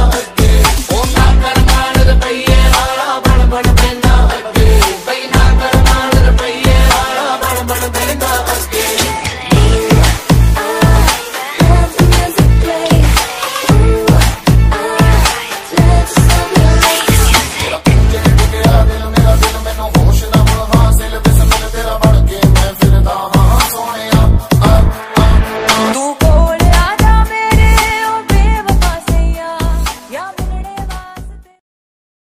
Mama